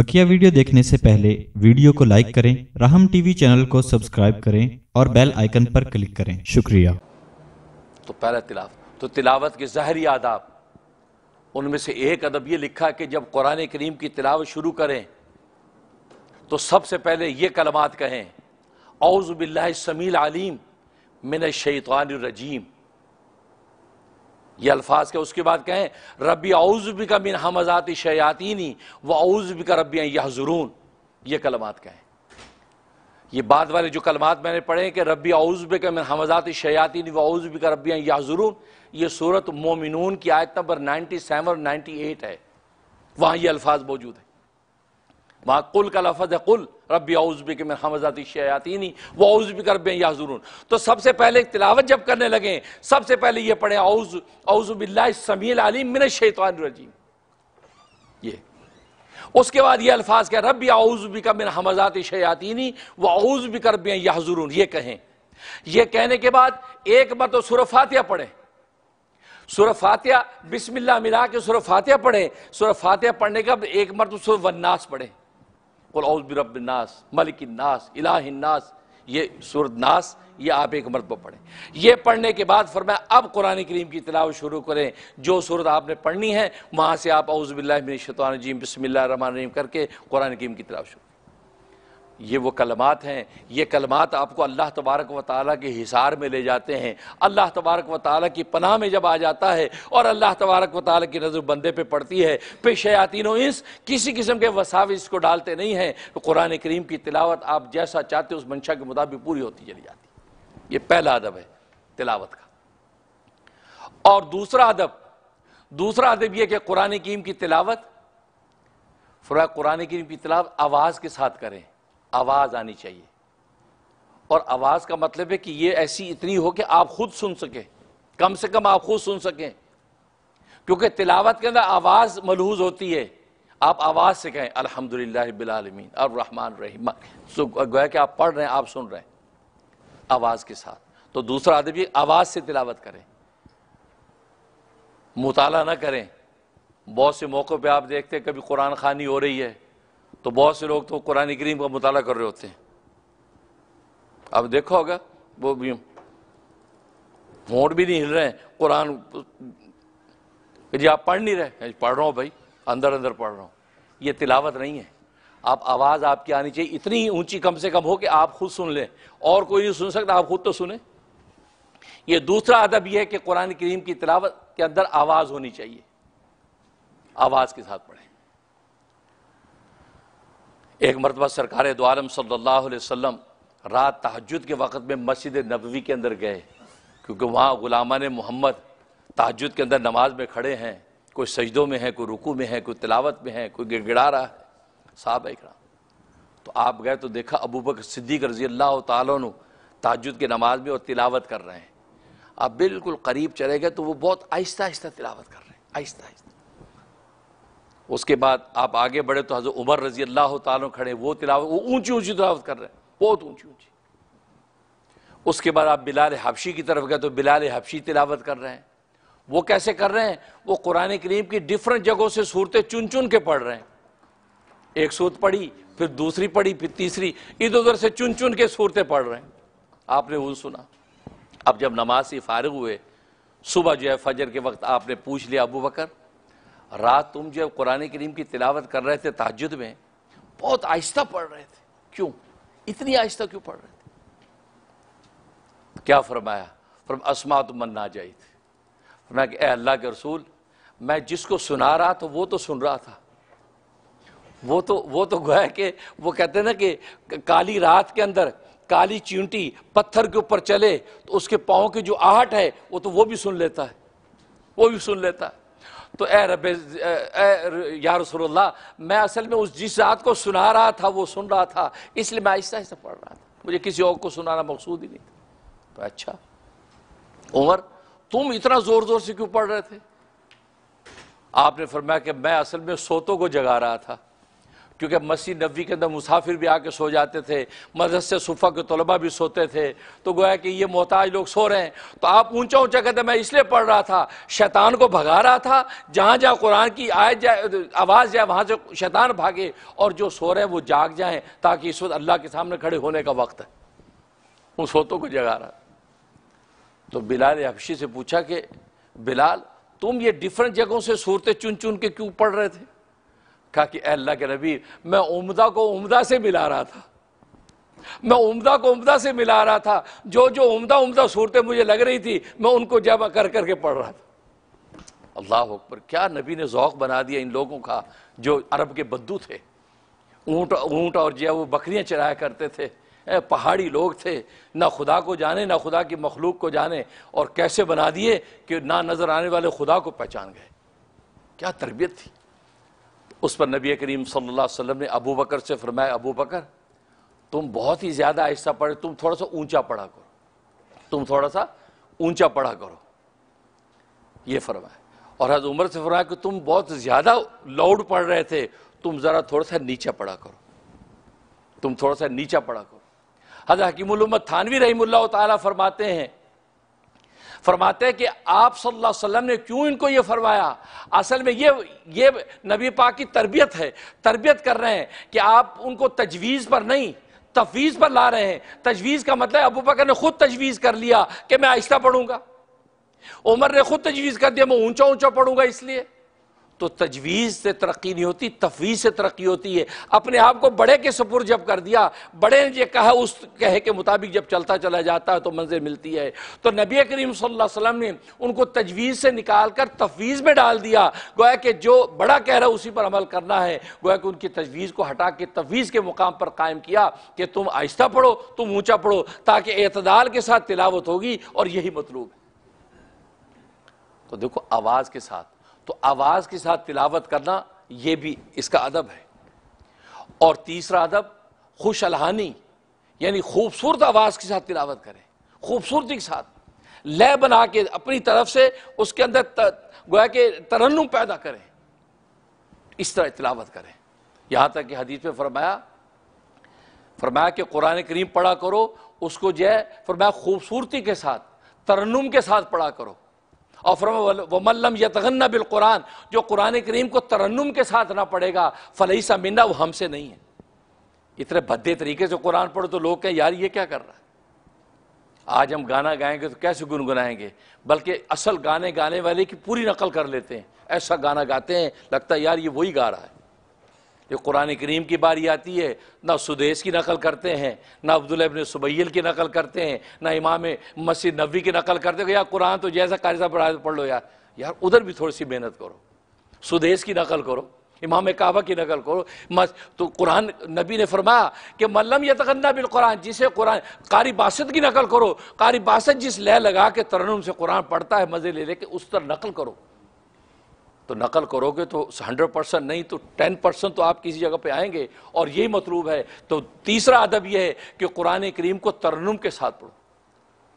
बकिया video देखने से पहले वीडियो को लाइक करें, राहम टीवी चैनल को सब्सक्राइब करें और बेल आइकन पर क्लिक करें। शुक्रिया। तो पहला तिलावत तो तिलावत के ज़ाहरी आदाब। उनमें से एक अदब ये लिखा कि जब कुरान करीम की तिलावत शुरू करें तो सबसे पहले ये कलमात कहें औज़बिल्ला समील आलीम मिन शैतान रजीम। ये अल्फाज के उसके बाद कहें रबी औज़बी का मिन हमजाती शयातीनी, व औज़बी का रबी यहजरून। ये कलमात कहें। ये बाद वाले जो कलमात मैंने पढ़े कि रबी औज़ब का मिन हमजाती शयातीनी, व औज़बी का रबी यहजरून, ये सूरत मोमिनून की आयत नंबर 97 और 98 है। वहाँ ये अल्फाज मौजूद है। वहाँ कुल का लफज है कुल। रबी के मिन हमजाती शयातीनी, व औज़बी का रबी यहजरून तो सबसे पहले तिलावत जब करने लगे, सबसे पहले ये पढ़े, औज़ औज़बिल्ला समील आलिम मिन शैतान रजीम। ये। उसके बाद ये अल्फाज क्या रबी का मिन हमजात शयातीनी, व औज़बी का रबी यहजरून ये कहें। ये कहने के बाद एक बार तो सुर फातिया पढ़े। सुर फातिया बिस्मिल्लाह मिला के सुर पढ़े। सुर फातिया पढ़ने के बाद एक तो सुर वन्नास पढ़े। कुल औज़ रबनास मलिक नास इलाहिन्नास ये सूरत नास ये आप एक मरतबा पढ़ें ये पढ़ने के बाद फरमाया अब कुरान करीम की तिलावत शुरू करें जो सूरत आपने पढ़नी है वहाँ से आप औज़बिल्लाजीम बसमीम करके कुरान करीम की तिलावत शुरू ये वो कलमात हैं। ये कलमात आपको अल्लाह तबारक व ताली के हिसार में ले जाते हैं। अल्लाह तबारक व ताली की पनाह में जब आ जाता है और अल्लाह तबारक व ताली की नज़र बंदे पे पड़ती है पे शयातीन इंस किसी किस्म के वसाविस को डालते नहीं हैं। तो कुरान करीम की तिलावत आप जैसा चाहते हो, उस मंशा के मुताबिक पूरी होती चली जाती ये पहला अदब है तिलावत का। और दूसरा अदब दूसरा अदब यह कि कुरान करीम की तिलावत, फुरा कुरान करीम की तिलावत आवाज़ के साथ करें। आवाज़ आनी चाहिए। और आवाज़ का मतलब है कि ये ऐसी इतनी हो कि आप खुद सुन सके। कम से कम आप खुद सुन सकें। क्योंकि तिलावत के अंदर आवाज़ मलहूज होती है। आप आवाज़ से कहें, अल्हम्दुलिल्लाह बिलालमीन और रहमान रहीम। गोया कि आप पढ़ रहे हैं, आप सुन रहे हैं आवाज़ के साथ। तो दूसरा आदमी, आवाज़ से तिलावत करें। मुताला ना करें। बहुत से मौक़ों पे आप देखते हैं, कभी कुरान खानी हो रही है। तो बहुत से लोग तो कुरान करीम का मुताला कर रहे होते हैं। अब देखा होगा वो भी होंठ भी नहीं हिल रहे हैं, कुरान जी आप पढ़ नहीं रहे पढ़ रहा हूँ भाई, अंदर अंदर पढ़ रहा हूँ। ये तिलावत नहीं है। आप, आवाज़ आपकी आनी चाहिए, इतनी ऊँची कम से कम हो कि आप खुद सुन लें। और कोई नहीं सुन सकता, आप खुद तो सुने। ये दूसरा अदब यह है कि कुरान करीम की तिलावत के अंदर आवाज़ होनी चाहिए। आवाज़ के साथ पढ़ें। एक मरतबा सरकार दोआलम सल्लल्लाहु अलैहि वसल्लम रात तहजद के वक़्त में मस्जिद नबवी के अंदर गए, क्योंकि वहाँ गुलामान मोहम्मद तहजद के अंदर नमाज़ में खड़े हैं, कोई सजदों में है, कोई रुकू में है, कोई तिलावत में है, कोई गिड़गिड़ा रहा है। साहब इकराम तो आप गए तो देखा अबू बकर सिद्दीक रज़ी अल्लाह तु तहजद की नमाज़ में और तिलावत कर रहे हैं। आप बिल्कुल करीब चले गए तो वो बहुत आहिस्ता आहिस्ता तिलावत कर रहे हैं आहिस्ता आहिस्ता उसके बाद आप आगे बढ़े तो हज़रत उमर रज़ी अल्लाह तु खड़े, वो तिलावत, वो ऊँची ऊँची तिलावत कर रहे हैं, बहुत ऊँची ऊँची उसके बाद आप बिलाल हबशी की तरफ़ गए तो बिलाल हबशी तिलावत कर रहे हैं। वो कैसे कर रहे हैं? वो कुरान करीम की डिफरेंट जगहों से सूरतें चुन चुन के पढ़ रहे हैं। एक सूरत पढ़ी, फिर दूसरी पढ़ी, फिर तीसरी इधर उधर से चुन चुन के सूरतें पढ़ रहे हैं। आपने वो सुना। अब जब नमाज़ से फारिग हुए, सुबह जो है फजर के वक्त आपने पूछ लिया अबू बकर रात तुम जब कुरान करीम की तिलावत कर रहे थे ताजुद में, बहुत आहिस्ता पढ़ रहे थे। क्यों? इतनी आहिस्ता क्यों पढ़ रहे थे? क्या फरमाया? फरम असमा तो मन ना जाई थे फरमाया कि अल्लाह के रसूल, मैं जिसको सुना रहा था, वो तो सुन रहा था। वो तो वो तो गया कि, वो कहते ना कि, काली रात के अंदर काली चींटी पत्थर के ऊपर चले तो उसके पाँव की जो आहट है, वो तो वो भी सुन लेता है। वो भी सुन लेता है। तो ए रब या रसोल्ला मैं असल में उस जिस रात को सुना रहा था, वो सुन रहा था, इसलिए मैं आहिस्ता आहिस्ता पढ़ रहा था। मुझे किसी और को सुनाना मकसूद ही नहीं था। तो अच्छा। उमर, तुम इतना ज़ोर ज़ोर से क्यों पढ़ रहे थे? आपने फरमाया कि मैं असल में सोतों को जगा रहा था। क्योंकि मसीह नबी के अंदर मुसाफिर भी आके सो जाते थे, मदरस सुफ़ा के तलबा भी सोते थे। तो गोया कि ये मोहताज लोग सो रहे हैं। तो आप ऊँचा ऊँचा कहते, मैं इसलिए पढ़ रहा था, शैतान को भगा रहा था, जहाँ जहाँ कुरान की आय जाए आवाज़ जाए, वहाँ से शैतान भागे और जो सो रहे हैं वो जाग जाएँ, ताकि इस वक्त अल्लाह के सामने खड़े होने का वक्त है। उन सोतों को जगा रहा तो बिलाल हफ्शी से पूछा कि, बिलाल, तुम ये डिफरेंट जगहों से सूरतें चुन चुन के क्यों पढ़ रहे थे? कहा कि अल्लाह के नबी, मैं उमदा को उमदा से मिला रहा था। मैं उमदा को उमदा से मिला रहा था। जो जो उमदा उमदा सूरतें मुझे लग रही थी, मैं उनको जमा कर, करके पढ़ रहा था। अल्लाह अकबर, क्या नबी ने जौक बना दिया इन लोगों का, जो अरब के बद्दू थे? ऊँट ऊँट और जो वो बकरियाँ चराया करते थे। पहाड़ी लोग थे। ना खुदा को जाने, ना खुदा की मखलूक को जाने। और कैसे बना दिए कि ना नज़र आने वाले खुदा को पहचान गए। क्या तरबियत थी। उस पर नबी करीम सल्लल्लाहु अलैहि वसल्लम ने अबू बकर से फरमाया, अबू बकर, तुम बहुत ही ज़्यादा आहिस्ता पढ़े, तुम थोड़ा सा ऊँचा पढ़ा करो। तुम थोड़ा सा ऊँचा पढ़ा करो। ये फरमाया। और हज उम्र से फरमाया कि तुम बहुत ज़्यादा लाउड पढ़ रहे थे, तुम ज़रा थोड़ा सा नीचा पढ़ा करो। तुम थोड़ा सा नीचा पढ़ा करो। हज हकीम थानवी रही फरमाते हैं फरमाते हैं कि आप सल्लल्लाहु अलैहि वसल्लम ने क्यों इनको ये फरमाया? असल में ये ये नबी पाक की तरबियत है। तरबियत कर रहे हैं कि आप उनको तजवीज़ पर नहीं, तफवीज़ पर ला रहे हैं। तजवीज़ का मतलब अबू बकर ने खुद तजवीज़ कर लिया कि मैं आहिस्ता पढ़ूँगा। उमर ने खुद तजवीज़ कर दिया, मैं ऊँचा ऊँचा पढ़ूँगा इसलिए। तो तजवीज़ से तरक्की नहीं होती, तफवीज़ से तरक्की होती है। अपने आप को बड़े के सपुर जब कर दिया, बड़े ने जो कहा, उस कहे के मुताबिक जब चलता चला जाता है तो मंजिल मिलती है। तो नबी करीम वसल्लम ने उनको तजवीज़ से निकाल कर तफवीज़ में डाल दिया। गोया कि जो बड़ा कह रहा है, उसी पर अमल करना है। गोया कि उनकी तजवीज़ को हटा के, तफवीज़ के मुकाम पर कायम किया कि तुम आहिस्ता पढ़ो, तुम ऊँचा पढ़ो, ताकि एतदाल के साथ तिलावत होगी और यही मतलूब है। तो देखो, आवाज़ के साथ तो आवाज़ के साथ तिलावत करना यह भी इसका अदब है। और तीसरा अदब खुश अलहानी यानी खूबसूरत आवाज़ के साथ तिलावत करें। खूबसूरती के साथ। लय बना के अपनी तरफ़ से उसके अंदर गोया के तरन्नुम पैदा करें। इस तरह तिलावत करें। यहाँ तक कि हदीस में फरमाया फरमाया कि कुरान करीम पढ़ा करो, उसको जो है, फरमाया खूबसूरती के साथ, तरन्नुम के साथ पढ़ा करो। और फरमा वमल्लम यतगन्ना बिल कुरान, जो कुरान करीम को तरन्नुम के साथ ना पढ़ेगा फलईसा मिन्ना, वो हमसे नहीं है। इतने भद्दे तरीके से कुरान पढ़ो तो लोग कहें, यार ये क्या कर रहा है? आज हम गाना गाएँगे तो कैसे गुनगुनाएँगे? बल्कि असल गाने गाने वाले की पूरी नकल कर लेते हैं। ऐसा गाना गाते हैं, लगता है, यार ये वही गा रहा है। जो कुरान करीम की बारी आती है, ना सुदेश की नकल करते हैं, ना अब्दुल्ला सुबैल की नकल करते हैं, ना इमाम मस्जिद नबी की नकल करते हैं यार कुरान तो जैसा कारी पढ़ा, पढ़ लो यार। यार उधर भी थोड़ी सी मेहनत करो। सुदेश की नकल करो, इमाम काबा की नकल करो। मस तो कुरान नबी ने फरमाया कि मल्लम ये तकन्ना बिल कुरान, जिसे कुरान, कारी बासत की नकल करो, कारी बासत जिस लह लगा के तरनुम से कुरान पढ़ता है, मज़े ले लेके उस तरह नकल करो। तो नकल करोगे तो हंड्रेड परसेंट नहीं तो टेन परसेंट तो आप किसी जगह पे आएँगे और यही मतलूब है। तो तीसरा अदब यह है कि कुरान करीम को तरन्नुम के साथ पढ़ो।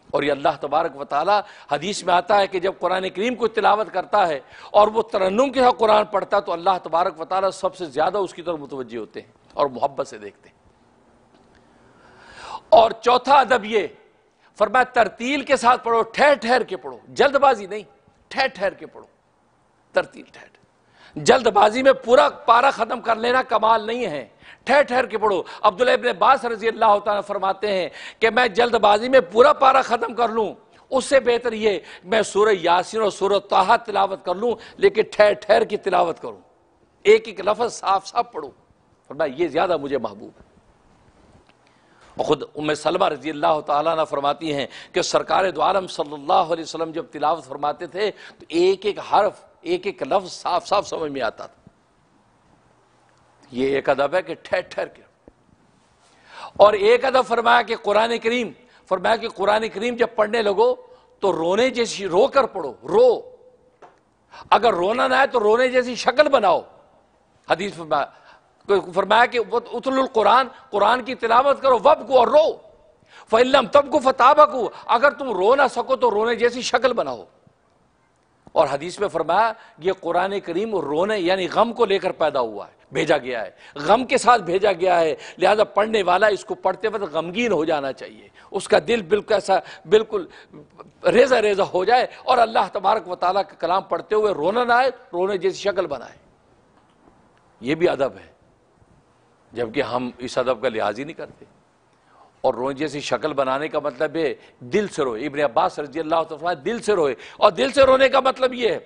और ये अल्लाह तबारक वाली हदीस में आता है कि जब कुरान करीम को तिलावत करता है और वो तरन्नुम के साथ कुरान पढ़ता है तो अल्लाह तबारक वाली सबसे ज़्यादा उसकी तरफ़ मुतवजह होते हैं और मोहब्बत से देखते हैं। और चौथा अदब ये, फरमाया, तरतील के साथ पढ़ो ठहर ठहर के पढ़ो, जल्दबाजी नहीं ठहर ठहर के पढ़ो। तरतील ठहर। जल्दबाजी में पूरा पारा खत्म कर लेना कमाल नहीं है। ठहर ठहर के पढ़ो। अब्दुल्ला इब्ने बास रज़ी अल्लाह फरमाते हैं कि मैं जल्दबाजी में पूरा पारा खत्म कर लूँ। उससे बेहतर ये, मैं सूरह यासिन और सूरह ताहा तिलावत कर लूँ, लेकिन ठहर ठहर की तिलावत करूँ। एक एक लफज साफ़ साफ़ पढ़ू। फरमाया, ये ज़्यादा मुझे महबूब है। खुद उम सलमा रज़ी अल्लाह तला फरमाती हैं कि सरकार द्वारम सल्लल्लाहु अलैहि वसल्लम जब तिलावत फरमाते थे तो एक एक हर्फ एक एक लफ्ज साफ़ साफ़ समझ में आता था। ये एक अदब है कि ठहर ठहर के। और एक अदब फरमाया कि कुरान करीम, फरमाया कि कुरान करीम जब पढ़ने लगो तो रोने जैसी, रो कर पढ़ो, रो। अगर रोना ना है तो रोने जैसी शक्ल बनाओ। हदीस फरमाया फरमाया कि उतल कुरान कुरान की तिलावत करो वब को और रो। फ़िल्म तब को फताबा को अगर तुम रो ना सको तो रोने जैसी शक्ल बनाओ। और हदीस में फरमाया, ये कुरान करीम रोने यानी गम को लेकर पैदा हुआ है, भेजा गया है। गम के साथ भेजा गया है, लिहाजा पढ़ने वाला इसको पढ़ते वक्त गमगीन हो जाना चाहिए। उसका दिल बिल्कुल ऐसा, बिल्कुल रेजा रेजा हो जाए और अल्लाह तबारक व ताली का कलाम पढ़ते हुए रोना ना आए, रोने जैसी शक्ल बनाए। ये भी अदब है, जबकि हम इस अदब का लिहाज ही नहीं करते। और रोए जैसी शक्ल बनाने का मतलब है दिल से रोए। इबन अब्बास रज़ी अल्लाह दिल से रोए। और दिल से रोने का मतलब ये है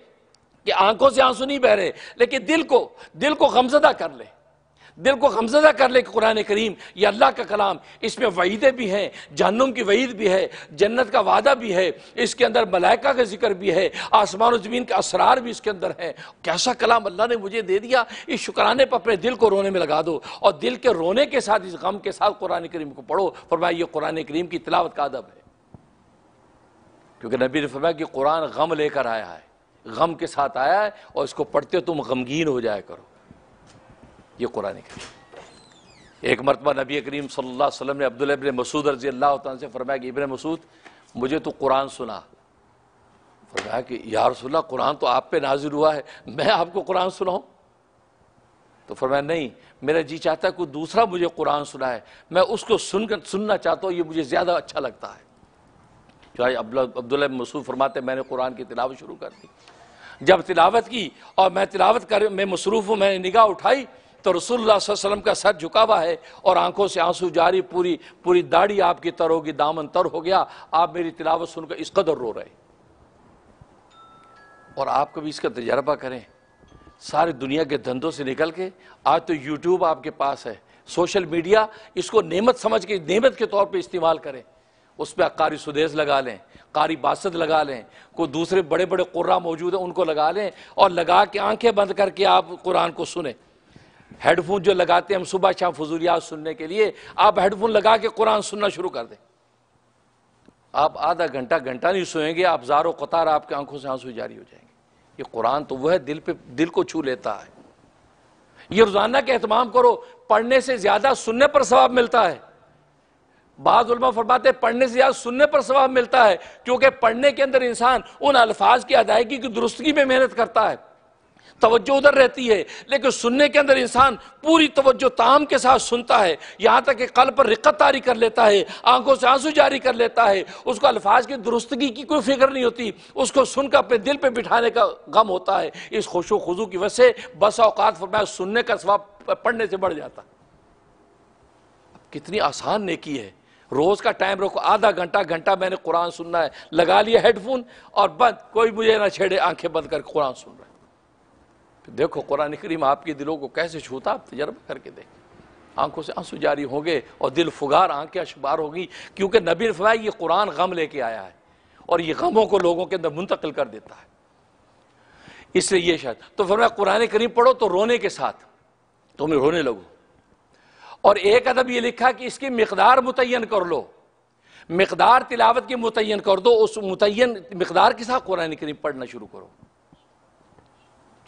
कि आँखों से आँसू नहीं बह रहे, लेकिन दिल को दिल को गमजदा कर ले। दिल को गमजदा कर ले कुरान करीम। ये अल्लाह का कलाम। इसमें वईदे भी हैं जहन्नुम की वहीद भी है, जन्नत का वादा भी है, इसके अंदर मलाइका का ज़िक्र भी है, आसमान ज़मीन के असरार भी इसके अंदर है। कैसा कलाम अल्लाह ने मुझे दे दिया, इस शुक्राने पर अपने दिल को रोने में लगा दो और दिल के रोने के साथ, इस गम के साथ कुरान करीम को पढ़ो। फरमाया ये कुरान करीम की तिलावत का अदब है। क्योंकि नबी ने फरमाया कि कुरान गम लेकर आया है, गम के साथ आया है और इसको पढ़ते तुम गमगीन हो जाया करो। ये कुरान करीम एक मरतबा नबी करीम अलैहि वसल्लम ने अब्दुल इब्न मसूद रज़ी अल्लाह से फरमाया कि, इब्न मसूद, मुझे तो कुरान सुना। फरमाया कि यार सुना कुरान तो आप पे नाजिर हुआ है, मैं आपको कुरान सुनाऊं? तो फरमाया, नहीं, मेरा जी चाहता है कोई दूसरा मुझे कुरान सुना है मैं उसको सुन सुनना चाहता हूँ, ये मुझे ज़्यादा अच्छा लगता है। चाहे अब्दुल्ला मसूद फरमाते, मैंने कुरान की तिलावत शुरू कर दी। जब तिलावत की और मैं तिलावत कर, मैं मसरूफ़ हूँ, मैंने निगाह उठाई तो रसूलुल्लाह वसल्लम का सर झुका हुआ है और आँखों से आँसू जारी, पूरी पूरी दाढ़ी आपकी तर होगी, दामन तर हो गया। आप मेरी तिलावत सुनकर इस कदर रो रहे और आप कभी इसका तजर्बा करें। सारी दुनिया के धंधों से निकल के, आज तो यूट्यूब आपके पास है। सोशल मीडिया, इसको नेमत समझ के, नेमत के तौर पे इस्तेमाल करें। उस पर कारी सुदेश लगा लें, कारी बासद लगा लें कोई दूसरे बड़े बड़े कुर्रा मौजूद हैं, उनको लगा लें और लगा के आँखें बंद करके आप कुरान को सुने। हेडफोन जो लगाते हैं हम सुबह शाम फजूलियात सुनने के लिए, आप हेडफोन लगा के कुरान सुनना शुरू कर दें। आप आधा घंटा घंटा नहीं सोएँगे, आप जारो कतार आपके आँखों से आँसू जारी हो जाएँगे। ये कुरान तो वह दिल पे, दिल को छू लेता है। ये रोज़ाना के अहतमाम करो, पढ़ने से ज़्यादा सुनने पर सवाब मिलता है। बाद फरमाते पढ़ने से ज़्यादा सुनने पर सवाब मिलता है, क्योंकि पढ़ने के अंदर इंसान उन अल्फाज की अदायगी की दुरुस्तगी में मेहनत करता है। तवज्जो उधर रहती है, लेकिन सुनने के अंदर इंसान पूरी तवज्जो ताम के साथ सुनता है। यहाँ तक कि कल पर रिक्कत तारी कर लेता है, आँखों से आँसू जारी कर लेता है। उसको अल्फाज की दुरुस्तगी की कोई फ़िक्र नहीं होती। उसको सुनकर अपने दिल पर बिठाने का गम होता है। इस खुशो खुजू की वजह से बस औकात फरमाया, सुनने का स्वाब पढ़ने से बढ़ जाता। कितनी आसान नेकी है। रोज का टाइम रखो, आधा घंटा घंटा मैंने कुरान सुनना है। लगा लिया हेडफोन और बंद, कोई मुझे ना छेड़े, आँखें बंद कर कुरान सुन रहा है। देखो, कुरान करीम आपके दिलों को कैसे छूता? आप तजर्बा करके देख। आँखों से आँसू जारी होंगे और दिल फुगार, आँखें अशबार होगी, क्योंकि नबी फरमाया, ये कुरान गम लेके आया है और ये गमों को लोगों के अंदर मुंतकिल कर देता है। इसलिए ये शायद तो फरमाया, कुरान करीम पढ़ो तो रोने के साथ तुम्हें तो रोने लगो। और एक अदब ये लिखा कि इसकी मकदार मुतन कर लो। मकदार तिलावत की मुतन कर दो, उस मुतन मकदार के साथ कुरान करीम पढ़ना शुरू करो।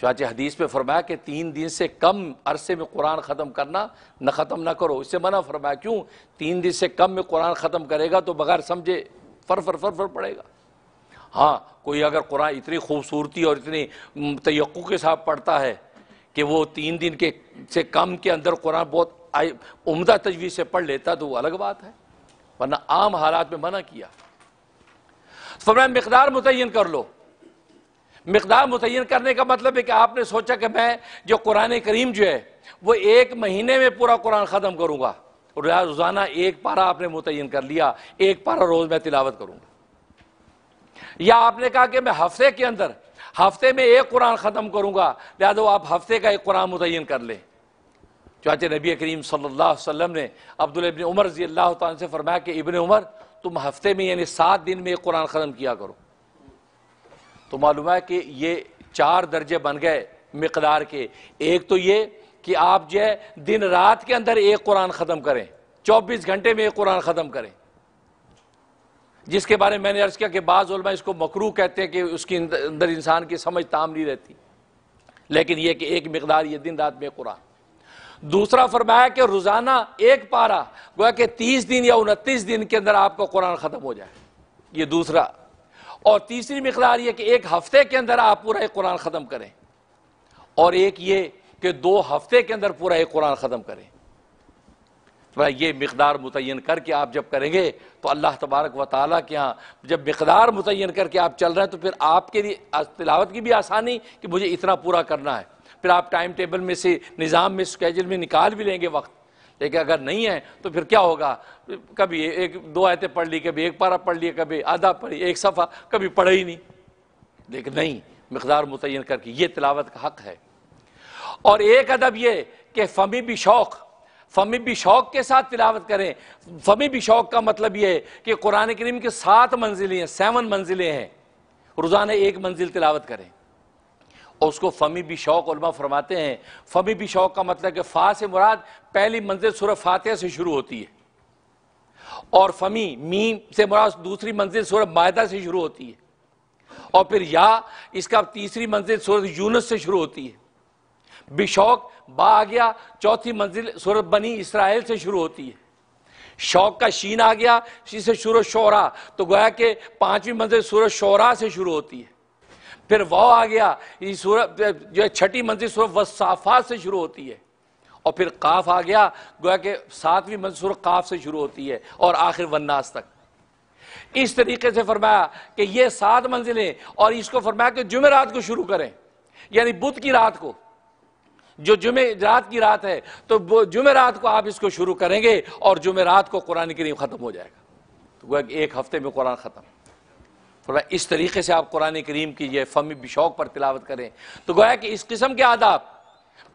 चाचे हदीस में फरमाया कि तीन दिन से कम अरसे में कुरान ख़त्म करना न ख़त्म ना करो। इससे मना फरमाया, क्यों? तीन दिन से कम में कुरान ख़त्म करेगा तो बगैर समझे फर फर फर फर पड़ेगा। हाँ कोई अगर कुरान इतनी खूबसूरती और इतनी तयक़ु के साथ पढ़ता है कि वो तीन दिन के, से कम के अंदर कुरान बहुत उम्दा तजवीज़ से पढ़ लेता तो वो अलग बात है। वरना आम हालात में मना किया। फरमाया, मकदार मुतन कर लो। मकदार मुतन करने का मतलब है कि आपने सोचा कि मैं जो कुरान करीम जो है, वो एक महीने में पूरा कुरान ख़त्म करूँगा। रोज़ाना एक पारा आपने मुतन कर लिया, एक पारा रोज़ मैं तिलावत करूँगा। या आपने कहा कि मैं हफ़्ते के अंदर, हफ़्ते में एक कुरान ख़त्म करूँगा, लिहाजा आप हफ़्ते का एक कुरान मुतन कर लें। चाचे नबी करीम अलैहि वसल्लम ने अब्दुल उमर रज़ी अल्लाह से फरमाया कि, इबन उमर, तुम हफ़्ते में, यानी सात दिन में एक कुरान ख़त्म किया करो। तो मालूम है कि ये चार दर्जे बन गए मकदार के। एक तो ये कि आप जो है, दिन रात के अंदर एक कुरान ख़त्म करें। चौबीस घंटे में एक कुरान ख़त्म करें। जिसके बारे में मैंने अर्ज़ किया कि बाज़ इसको मकरू कहते हैं कि उसके अंदर इंसान की समझ ताम नहीं रहती। लेकिन यह कि एक मकदार ये दिन रात में कुरान। दूसरा फरमाया कि रोज़ाना एक पारा, गोया कि तीस दिन या उनतीस दिन के अंदर आपका कुरान ख़त्म हो जाए। ये दूसरा और तीसरी मकदार ये कि एक हफ़्ते के अंदर आप पूरा कुरान ख़त्म करें। और एक ये कि दो हफ़्ते के अंदर पूरा एक कुरान ख़त्म करें। तो ये मकदार मुतन करके आप जब करेंगे तो अल्लाह तबारक व ताली के यहाँ जब मकदार मुतन करके आप चल रहे हैं तो फिर आपके लिए तिलावत की भी आसानी कि मुझे इतना पूरा करना है। फिर आप टाइम टेबल में से, निज़ाम में स्केजल में निकाल भी लेंगे वक्त। लेकिन अगर नहीं है तो फिर क्या होगा? कभी एक, दो आयतें पढ़ ली, कभी एक पारा पढ़ लिया कभी आधा पढ़ी, एक सफ़ा, कभी पढ़े ही नहीं। लेकिन नहीं, मकदार मुतन करके ये तिलावत का हक है। और एक अदब ये कि फमी भी शौक़, फमी भी शौक के साथ तिलावत करें। फमी भी शौक का मतलब यह है कि कुरान करीम के सात मंजिलें हैं, सेवन मंजिलें हैं। रोज़ाना एक मंजिल तिलावत करें। और उसको फमी भी शौक उलमा फरमाते हैं। फमी भी शौक का मतलब कि फ़ा से मुराद पहली मंजिल सूरह फातिहा से शुरू होती है। और फमी मीम से मुराद दूसरी मंजिल सूरह मायदा से शुरू होती है। और फिर या इसका तीसरी मंजिल सूरह यूनस से शुरू होती है। बिशौक बा आ गया, चौथी मंजिल सूरत बनी इसराइल से शुरू होती है। शौक का शीन आ गया से शुरू शोरा। तो गोया के पांचवी मंजिल सूरत शोरा से शुरू होती है। फिर वह आ गया। ये सूरत जो है छठी मंजिल सूरत वसाफात से शुरू होती है। और फिर काफ आ गया, गोया के सातवीं मंजिल सूरत काफ से शुरू होती है, और आखिर वन्नास तक। इस तरीके से फरमाया कि ये सात मंजिलें, और इसको फरमाया कि जुमे रात को शुरू करें। यानी बुध की रात को। जो जुमे रात की रात है तो जुमे रात को आप इसको शुरू करेंगे, और जुमे रात को कुरान करीम ख़त्म हो जाएगा। तो एक हफ़्ते में कुरान ख़त्म। तो इस तरीके से आप कुरान करीम की ये फमी बिशौक पर तिलावत करें। तो गोया कि इस किस्म के आदाब,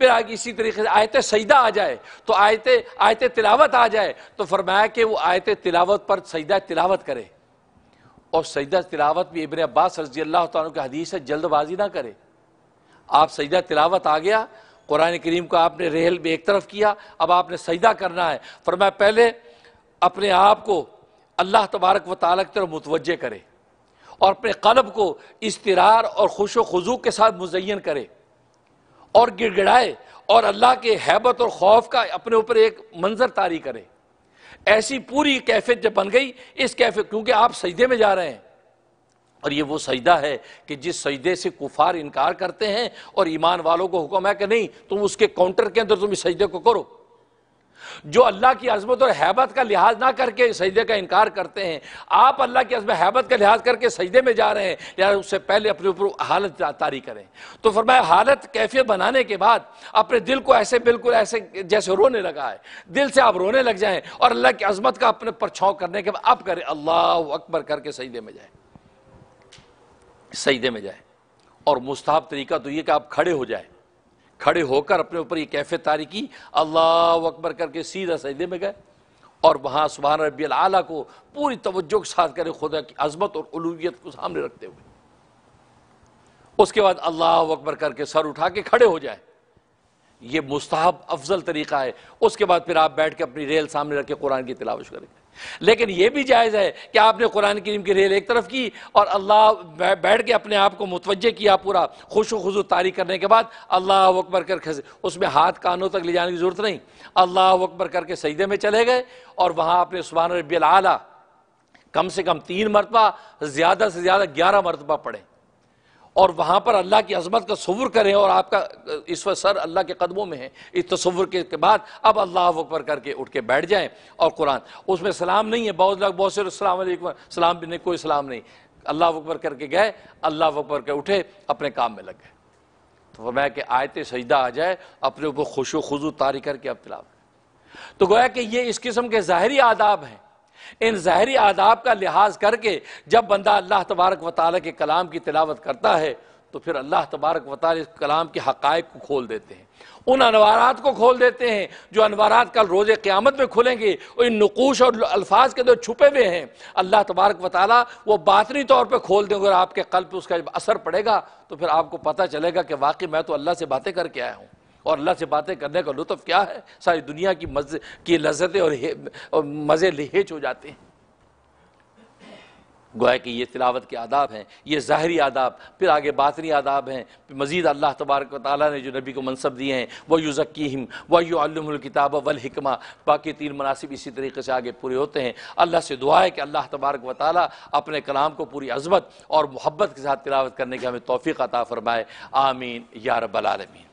फिर आगे इसी तरीके से आयत सजदा आ जाए तो आयत आयत तिलावत आ जाए तो फरमाया कि वो आयत तिलावत पर सजदा तिलावत करे। और सजदा तिलावत भी इबन अब्बास रज़ी अल्लाह के हदीस है जल्दबाजी ना करे। आप सजदा तिलावत आ गया, कुरान करीम को आपने रेहल में एक तरफ़ किया, अब आपने सजदा करना है। फरमाया, पहले अपने आप को अल्लाह तबारक व ताल की तरफ़ मुतवजह करे। और अपने कलब को इस्तर और खुश खजू के साथ मुजयन करे और गिड़गिड़ाए और अल्लाह के हैबत और खौफ का अपने ऊपर एक मंजर तारी करे। ऐसी पूरी कैफियत जब बन गई, इस कैफियत, क्योंकि आप सजदे में जा रहे हैं और ये वो सजदा है कि जिस सजदे से कुफार इनकार करते हैं और ईमान वालों को हुक्म है कि नहीं, तुम उसके काउंटर के अंदर तुम इस सजदे को करो। जो अल्लाह की अजमत और हैबत का लिहाज ना करके सजदे का इनकार करते हैं, आप अल्लाह की अजमत, हैबत का लिहाज करके सजदे में जा रहे हैं, लिहाजा उससे पहले अपने ऊपर हालत तारी करें। तो फरमाया, हालत कैफियत बनाने के बाद अपने दिल को ऐसे बिल्कुल ऐसे जैसे रोने लगा है। दिल से आप रोने लग जाएँ और अल्लाह की अजमत का अपने पर छाँव करने के बाद अब करें, अल्लाह अकबर करके सजदे में जाए। सजदे में जाए। और मुस्ताब तरीका तो ये कि आप खड़े हो जाए। खड़े होकर अपने ऊपर ये कैफ़े तारी की, अल्लाह अकबर करके सीधा सजदे में गए। और वहाँ सुबह रबी आला को पूरी तवज्जो के साथ करें खुदा की अजमत और उलूबियत को सामने रखते हुए। उसके बाद अल्लाह अकबर करके सर उठा के खड़े हो जाए। ये मुस्ताहब अफजल तरीका है। उसके बाद फिर आप बैठ के अपनी रेल सामने रख के कुरान की तिलावश करेंगे। लेकिन यह भी जायज़ है कि आपने कुरान करीम की रेल एक तरफ़ की और अल्लाह बैठ के अपने आप को मुतवजह किया पूरा खुश खुशु तारी करने के बाद अल्लाह अकबर कर उसमें हाथ कानों तक ले जाने की ज़रूरत नहीं। अल्लाह अकबर करके सजदे में चले गए और वहाँ आपने सुबहान रबी आला कम से कम तीन मरतबा, ज़्यादा से ज़्यादा ग्यारह मरतबा पढ़े। और वहाँ पर अल्लाह की अजमत का तस्वुर करें और आपका इस वक्त सर अल्लाह के कदमों में है। इस तस्वुर के, बाद अब अल्लाह अकबर करके उठ के बैठ जाएँ और कुरान। उसमें सलाम नहीं है बहुत लोग बहुत से सलाम सलाम भी नहीं कोई सलाम नहीं। अल्लाह अकबर करके गए अल्लाह अकबर के उठे अपने काम में लग गए। तो मैं कि आयत सजदा आ जाए अपने ऊपर खुश खुजू तारी करके अब तिलाव तो गोया कि ये इस किस्म के ज़ाहरी आदाब हैं। इन ज़ाहरी आदाब का लिहाज करके जब बंदा अल्लाह तबारक वाली के कलाम की तिलावत करता है तो फिर अल्लाह तबारक वाली कलाम के हक़ को खोल देते हैं। उन अनवारात को खोल देते हैं, जो अनवारात कल रोज़ क़्यामत में खुलेंगे, और इन नकूश और अल्फाज के अंदर छुपे हुए हैं। अल्लाह तबारक वाली वो बातनी तौर पर खोल देंगे, और आपके कल पर उसका असर पड़ेगा तो फिर आपको पता चलेगा कि वाकई मैं तो अल्लाह से बातें करके आया हूँ। और अल्लाह से बातें करने का लुत्फ क्या है? सारी दुनिया की मज़े की लज्जतें और, और मज़े लिहेज हो जाते हैं। गोया कि ये तिलावत के आदाब हैं ये ज़ाहरी आदाब फिर आगे बातनी आदाब हैं। मज़ीद अल्लाह तबारक ताली ने जो नबी को मनसब दिए हैं वह युज़क्कीम व युल्लमकिताब वलहिकमा बाकी तीन मुनासिब इसी तरीके से आगे पूरे होते हैं। अल्लाह से दुआ है कि अल्लाह तबारक व अपने कलाम को पूरी अजमत और मोहब्बत के साथ तिलावत करने की हमें तोफ़ी अता फ़रमाए। आमीन या रबालमीन